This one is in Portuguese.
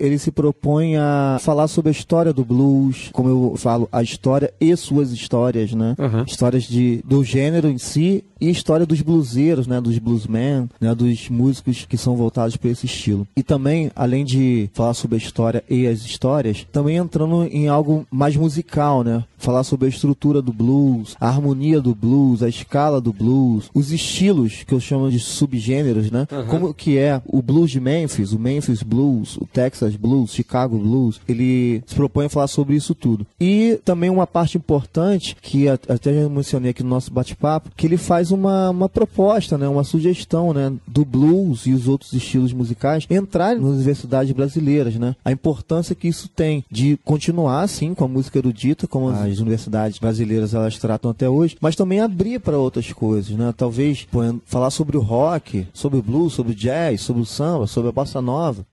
ele se propõe a falar sobre a história do blues, como eu falo, a história e suas histórias, né? Uhum. Histórias de, do gênero em si e a história dos bluseiros, né? Dos bluesmen, né? Dos músicos que são voltados para esse estilo. E também, além de falar sobre a história e as histórias, também entrando em algo mais musical, né? Falar sobre a estrutura do blues, a harmonia do blues, a escala do blues, os estilos que eu chamo de subgêneros, né? Como que é o blues de Memphis, o Memphis Blues, o Texas Blues, Chicago Blues. Ele se propõe a falar sobre isso tudo. E também uma parte importante que até já mencionei aqui no nosso bate-papo, que ele faz uma, uma proposta, né? Uma sugestão, né? Do blues e os outros estilos musicais entrarem nas universidades brasileiras, né? A importância que isso tem de continuar, assim, com a música erudita, como as universidades brasileiras elas tratam até hoje, mas também abrir para outras coisas, né? Talvez falar sobre o rock, sobre o blues, sobre o jazz, sobre o samba, sobre a bossa nova.